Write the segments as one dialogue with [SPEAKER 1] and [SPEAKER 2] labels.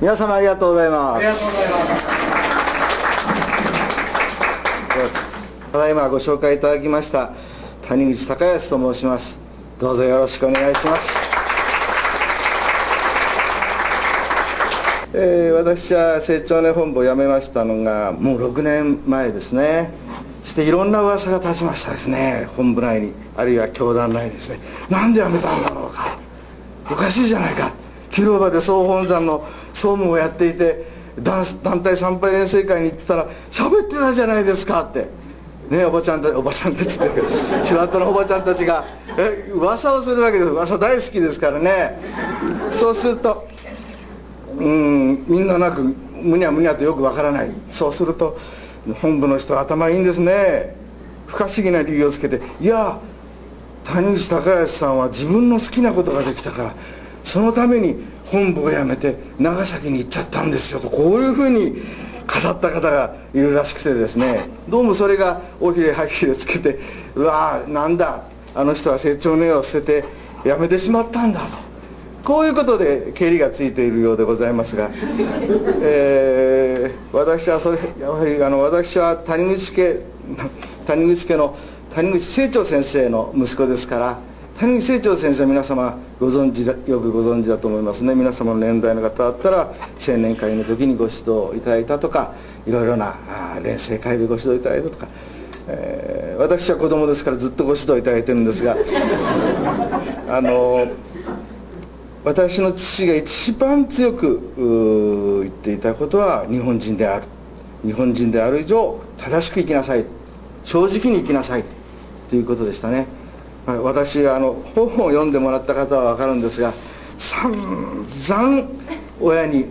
[SPEAKER 1] 皆様ありがとうございます。ただいまご紹介いただきました谷口孝康と申します。どうぞよろしくお願いします。えー、私は成長年本部を辞めましたのがもう6年前ですね。そしていろんな噂が立ちましたですね。本部内に。あるいは教団内にですね。なんで辞めたんだろうか。おかしいじゃないか広場で総本山の総務をやっていて団体参拝連成会に行ってたら喋ってたじゃないですかって。ねおばちゃんたちおばちゃんたちって白跡のおばちゃんたちが。え噂をするわけです。噂大好きですからね。そうするとうんみんななくむにゃむにゃとよくわからない。そうすると本部の人頭いいんですね。不可思議な理由をつけていや谷口孝康さんは自分の好きなことができたからそのために本部を辞めて長崎に行っちゃったんですよとこういうふうに語った方がいるらしくてですね。どうもそれが尾ひれはひれつけてうわーなんだあの人は成長の絵を捨てて辞めてしまったんだと。こういうことでけりがついているようでございますが、えー、私はそれやはりあの私は谷口家谷口家の谷口清張先生の息子ですから谷清張先生皆様ご存知だよくご存知だと思いますね。皆様の年代の方だったら青年会の時にご指導いただいたとかいろいろな連成会でご指導いただいたとか、えー、私は子供ですからずっとご指導いただいてるんですが あの私の父が一番強く言っていたことは日本人である。日本人である以上正しく生きなさい。正直に生きなさい。ということでしたね。はい私あの本を読んでもらった方は分かるんですが散々親に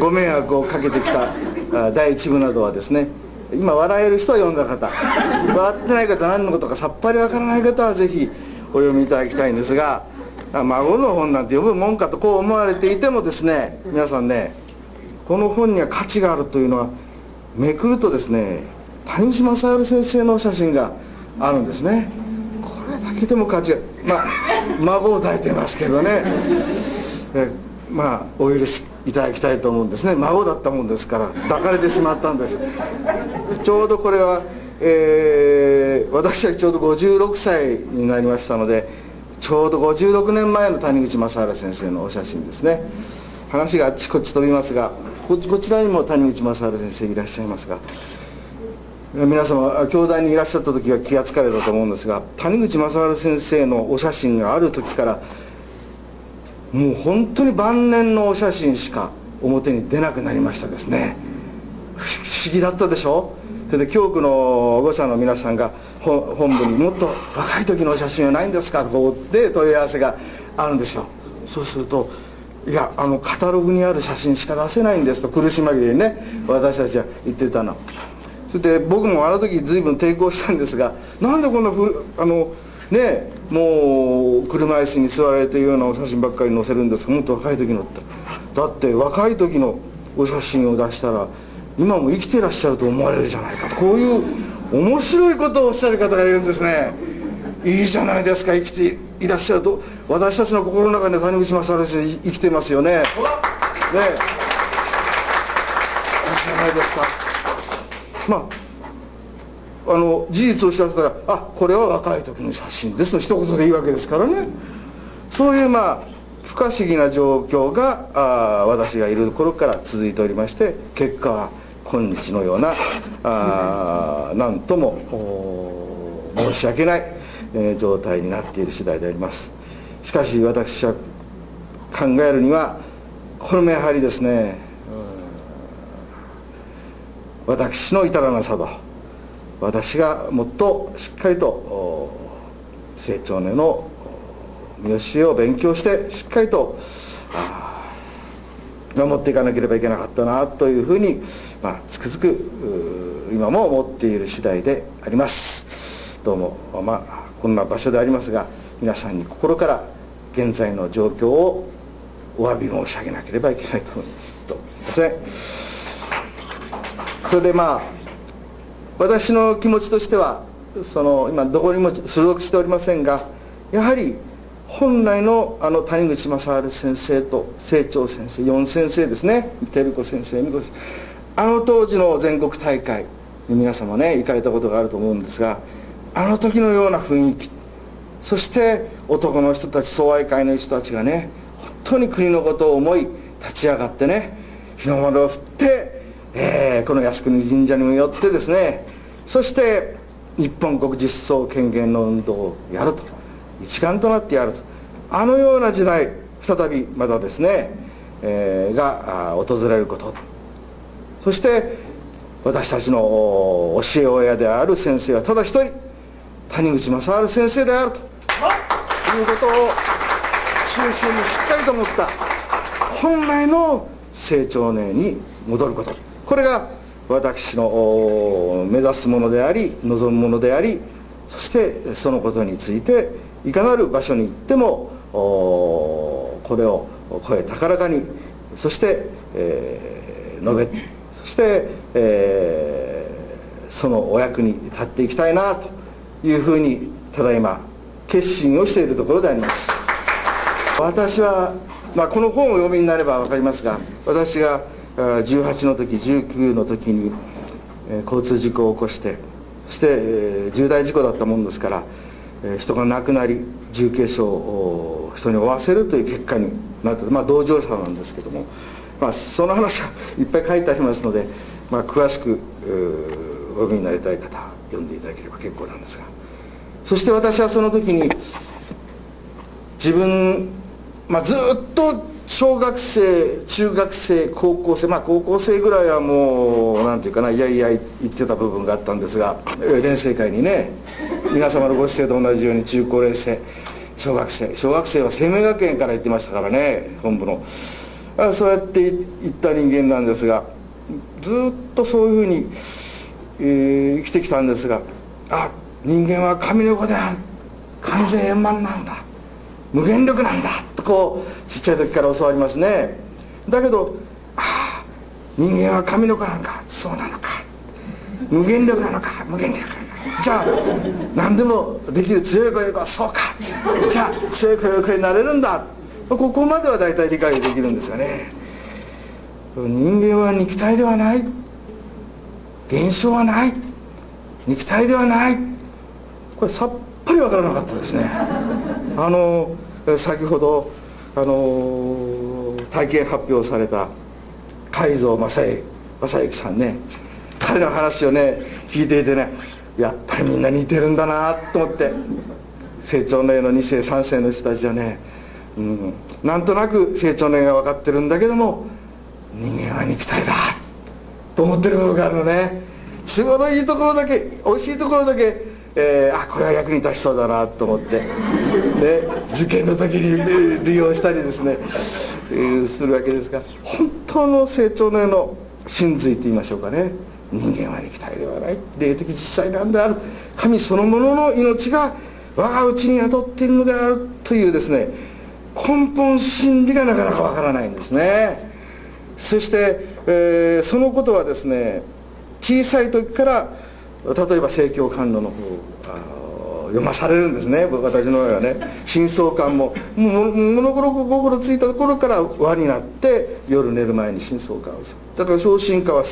[SPEAKER 1] ご迷惑をかけてきた第一部などはですね今笑える人は読んだ方笑ってない方何のことかさっぱり分からない方はぜひお読みいただきたいんですが孫の本なんて読むもんかとこう思われていてもですね皆さんねこの本には価値があるというのはめくるとですね谷口正治先生の写真があるんですね。けても価値がまあ孫を抱いてますけどね。えまあお許しいただきたいと思うんですね。孫だったもんですから抱かれてしまったんです。ちょうどこれは、えー、私はちょうど56歳になりましたのでちょうど56年前の谷口正治先生のお写真ですね。話があっちこっち飛びますがこちらにも谷口正治先生いらっしゃいますが皆様教団にいらっしゃった時は気が付かれたと思うんですが谷口正治先生のお写真がある時からもう本当に晩年のお写真しか表に出なくなりましたですね。不思議だったでしょ？それで教区の保護者の皆さんが本部にもっと若い時のお写真はないんですか？とこうで問い合わせがあるんですよ。そうするといやあのカタログにある写真しか出せないんですと苦し紛れにね私たちは言ってたの。それで僕もあの時随分抵抗したんですがなんでこんなふあのねもう車椅子に座られているようなお写真ばっかり載せるんですもっと若い時のって。だって若い時のお写真を出したら今も生きてらっしゃると思われるじゃないかと。こういう面白いことをおっしゃる方がいるんですね。いいじゃないですか生きていらっしゃると。私たちの心の中で谷口正先生生きてますよね。ね。いいじゃないですか。まああの事実を知らせたらあこれは若い時の写真ですの一言でいいわけですからね。そういうまあ不可思議な状況があ私がいる頃から続いておりまして結果は今日のようなあ何とも申し訳ない、えー、状態になっている次第であります。しかし私は考えるにはこれもやはりですね。私の至らなさと私がもっとしっかりと成長年の見教えを勉強してしっかりと守っていかなければいけなかったなというふうに、まあ、つくづく今も思っている次第であります。どうもまあこんな場所でありますが皆さんに心から現在の状況をお詫び申し上げなければいけないと思います。どうもすいません。それでまあ私の気持ちとしてはその今どこにも所属しておりませんがやはり本来のあの谷口正治先生と清張先生4先生ですね。照子先生美子先生。あの当時の全国大会に皆様ね行かれたことがあると思うんですがあの時のような雰囲気そして男の人たち総愛会の人たちがね本当に国のことを思い立ち上がってね日の丸を振って、えー、この靖国神社にもよってですねそして日本国実相権限の運動をやると。一丸となってやると。あのような時代再びまたですね、えー、が訪れること。そして私たちの教え親である先生はただ一人谷口正治先生であると。いうことを中心にしっかりと持った本来の成長年に戻ること。これが私の目指すものであり望むものでありそしてそのことについていかなる場所に行ってもこれを声高らかにそして、えー、述べそして、えー、そのお役に立っていきたいなというふうにただいま決心をしているところであります。私は、まあ、この本をお読みになれば分かりますが私が18の時19の時に交通事故を起こしてそして重大事故だったもんですから人が亡くなり重軽傷を人に負わせるという結果になってまあ同乗者なんですけども、まあ、その話はいっぱい書いてありますので、まあ、詳しくお読みになりたい方読んでいただければ結構なんですが。そして私はその時に自分、まあ、ずっと小学生中学生高校生まあ高校生ぐらいはもう何て言うかないやいや言ってた部分があったんですが連成会にね皆様のご姿勢と同じように中高連生小学生小学生は生命学園から行ってましたからね本部の。あそうやって行った人間なんですがずっとそういうふうに、えー、生きてきたんですがあ人間は神の子である。完全円満なんだ。無限力なんだ。とこうちっちゃい時から教わりますね。だけどああ人間は神の子なのか。そうなのか。無限力なのか。無限力じゃあ何でもできる強い子よりはそうか。じゃあ強い子よりになれるんだ。ここまでは大体理解できるんですがね。人間は肉体ではない。現象はない。肉体ではない。これさっぱり分からなかったですね。あの先ほどあの体験発表された海蔵正幸さんね彼の話をね聞いていてねやっぱりみんな似てるんだなと思って成長年の2世3世の人たちはね、うん、なんとなく成長年が分かってるんだけども人間は肉体だと思ってる部分があるのね。都合のいいところだけ美味しいところだけえー、あこれは役に立ちそうだなと思って。で受験の時に利用したりですね、するわけですが本当の成長のの真髄と言いましょうかね。人間は肉体ではない。霊的実際なんである。神そのものの命が我がうちに宿っているのである。というですね根本真理がなかなかわからないんですね。そして、えー、そのことはですね小さい時から例えば政教観論の方読まされるんですね私の場合はね。真相感も。物心心ついたところから輪になって夜寝る前に真相感をする。だから昇進化は